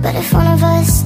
But if one of us